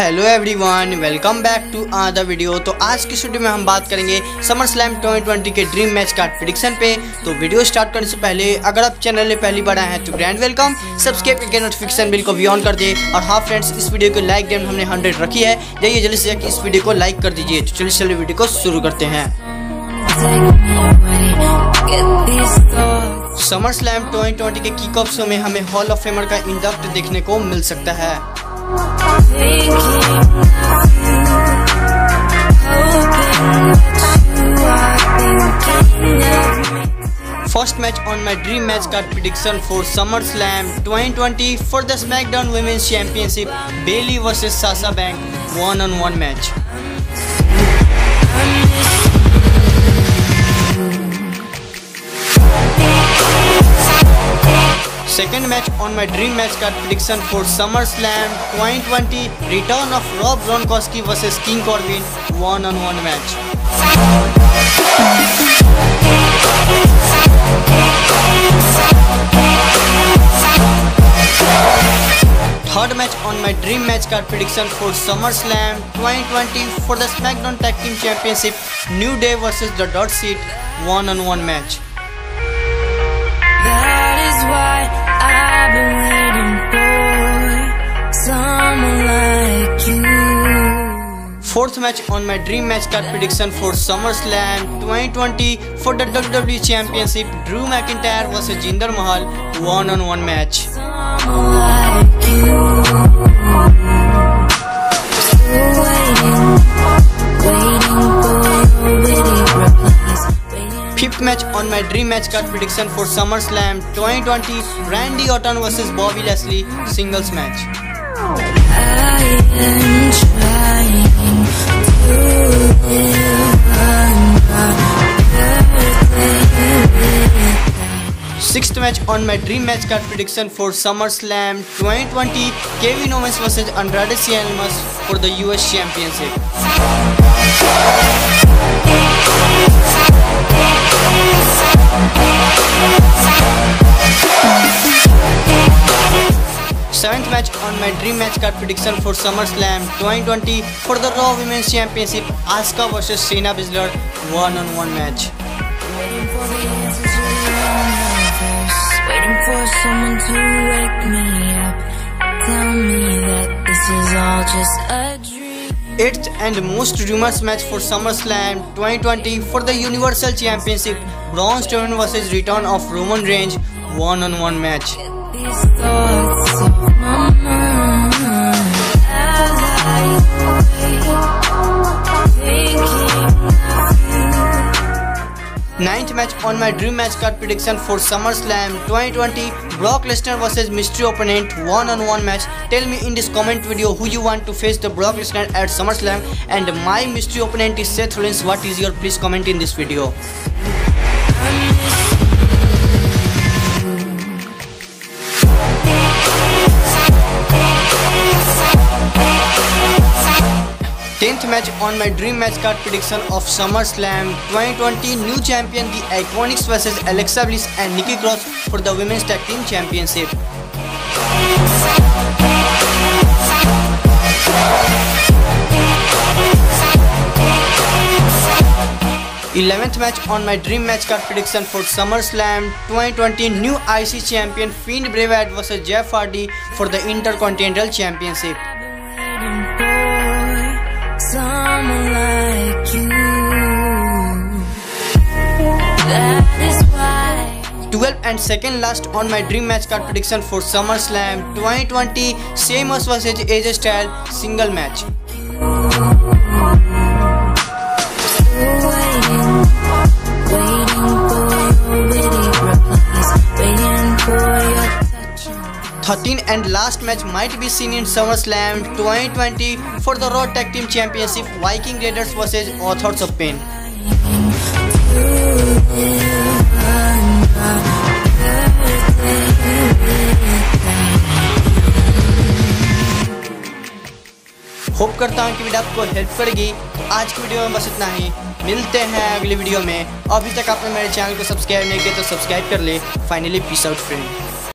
Hello everyone welcome back to other video तो आज की वीडियो में हम बात करेंगे समर स्लैम 2020 के ड्रीम मैच का प्रिडिक्शन पे। तो वीडियो स्टार्ट करने से पहले, अगर आप चैनल में पहली बार आए हैं तो ग्रैंड वेलकम सब्सक्राइब करके नोटिफिकेशन बिल को भी ऑन कर दे। और हाँ फ्रेंड्स इस वीडियो को लाइक देन हमने हंड्रेड रखी है। जाइए जल्दी से इस वीडियो को लाइक कर दीजिए। तो चलिए चलिए वीडियो को शुरू करते हैं। समर स्लैम 2020 के किक ऑफ़ शो में हमें हॉल ऑफ़ फेमर का इंडक्ट देखने को मिल सकता है। First match on my dream match card prediction for SummerSlam 2020 for the SmackDown Women's Championship Bailey vs Sasha Banks one-on-one match. Second match on my dream match card prediction for SummerSlam 2020 return of Rob Gronkowski vs King Corbin one-on-one match. Third match on my dream match card prediction for SummerSlam 2020 for the SmackDown Tag Team Championship New Day vs the Dirt Seat one-on-one match. I've been waiting for someone like you. Fourth match on my dream match card prediction for SummerSlam 2020 for the WWE Championship Drew McIntyre vs Jinder Mahal one-on-one match. Someone like Waiting Fifth match on my dream match card prediction for SummerSlam 2020 Randy Orton vs Bobby Lashley singles match. Sixth match on my dream match card prediction for SummerSlam 2020 Kevin Owens vs Andrade Cien for the US Championship. Seventh match on my dream match का prediction for SummerSlam 2020 for the Raw women's championship Asuka versus Shayna Baszler one on one match Waiting for someone to wake me up, tell me that Eighth and most rumors match for SummerSlam 2020 for the Universal Championship Braun Strowman vs Return of Roman Reigns one-on-one match. Ninth match on my dream match card prediction for SummerSlam 2020 Brock Lesnar vs mystery opponent one-on-one match. Tell me in this comment video who you want to face the Brock Lesnar at SummerSlam and my mystery opponent is Seth Rollins. What is your please comment in this video. Tenth match on my dream match card prediction of SummerSlam 2020 new champion the Iconics vs Alexa Bliss and Nikki Cross for the Women's Tag Team Championship. Eleventh match on my dream match card prediction for SummerSlam 2020 new IC champion Fiend Brave vs Jeff Hardy for the Intercontinental Championship. Waiting for someone like you. That is why 12th and second last on my dream match card prediction for SummerSlam 2020 Same Sheamus vs AJ Styles single match. Thirteen and last match might be seen in SummerSlam twenty twenty for the Raw tag team championship Viking Raiders versus Authors hope करता हूँ कि video आपको help करेगी। आज की video में बस इतना ही। मिलते हैं अगली वीडियो में। अभी तक आपने मेरे चैनल को सब्सक्राइब नहीं किया तो सब्सक्राइब कर ले। Finally peace out friend